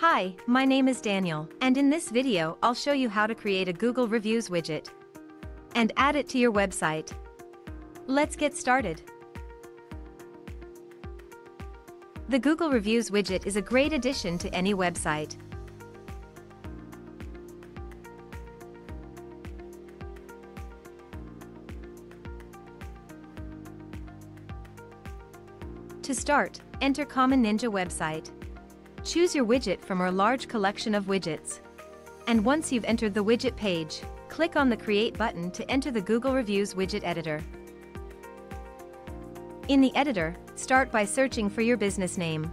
Hi, my name is Daniel, and in this video I'll show you how to create a Google Reviews widget and add it to your website. Let's get started. The Google Reviews widget is a great addition to any website. To start, enter Common Ninja website. Choose your widget from our large collection of widgets. And once you've entered the widget page, click on the Create button to enter the Google Reviews widget editor. In the editor, start by searching for your business name.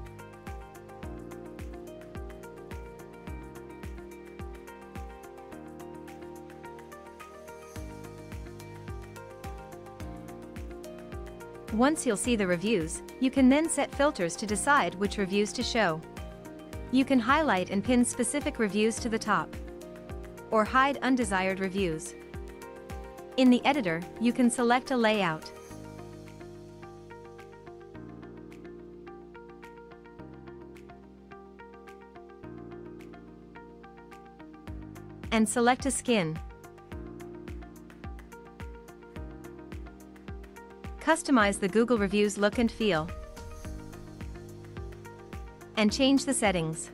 Once you'll see the reviews, you can then set filters to decide which reviews to show. You can highlight and pin specific reviews to the top. Or hide undesired reviews. In the editor, you can select a layout. And select a skin. Customize the Google Reviews look and feel. And change the settings.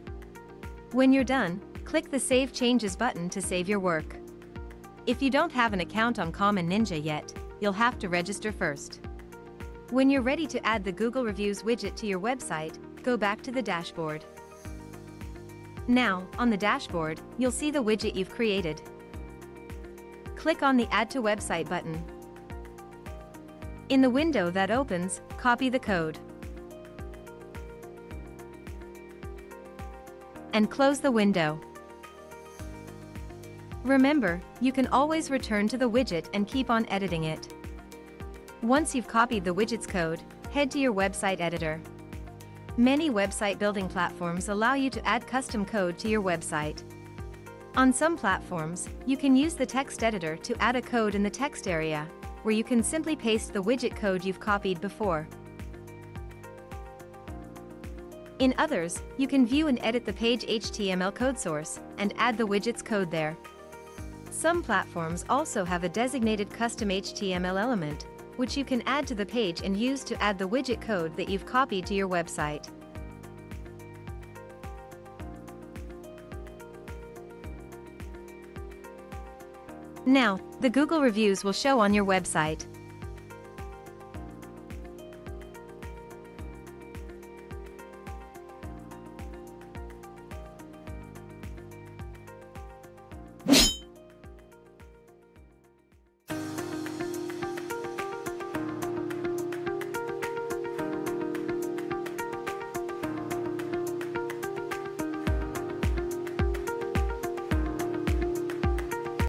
When you're done, click the Save Changes button to save your work. If you don't have an account on Common Ninja yet, you'll have to register first. When you're ready to add the Google Reviews widget to your website, go back to the dashboard. Now, on the dashboard, you'll see the widget you've created. Click on the Add to Website button in the window that opens, copy the code. And close the window. Remember, you can always return to the widget and keep on editing it. Once you've copied the widget's code, head to your website editor. Many website building platforms allow you to add custom code to your website. On some platforms, you can use the text editor to add a code in the text area where you can simply paste the widget code you've copied before. In others, you can view and edit the page HTML code source and add the widget's code there. Some platforms also have a designated custom HTML element, which you can add to the page and use to add the widget code that you've copied to your website. Now, the Google reviews will show on your website.